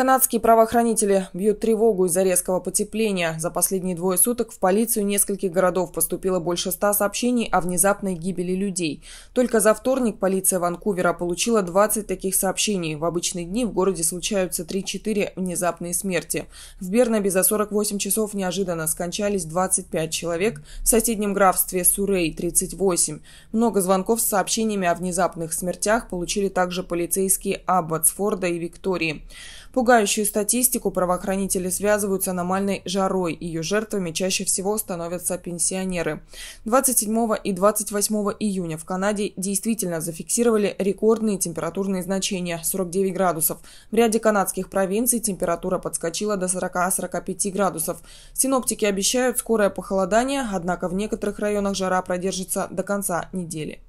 Канадские правоохранители бьют тревогу из-за резкого потепления. За последние двое суток в полицию нескольких городов поступило больше ста сообщений о внезапной гибели людей. Только за вторник полиция Ванкувера получила 20 таких сообщений. В обычные дни в городе случаются 3-4 внезапные смерти. В Бернабе за 48 часов неожиданно скончались 25 человек, в соседнем графстве Сурей – 38. Много звонков с сообщениями о внезапных смертях получили также полицейские Аббатсфорда и Виктории. Пугающую статистику правоохранители связывают с аномальной жарой. Ее жертвами чаще всего становятся пенсионеры. 27 и 28 июня в Канаде действительно зафиксировали рекордные температурные значения – 49 градусов. В ряде канадских провинций температура подскочила до 40-45 градусов. Синоптики обещают скорое похолодание, однако в некоторых районах жара продержится до конца недели.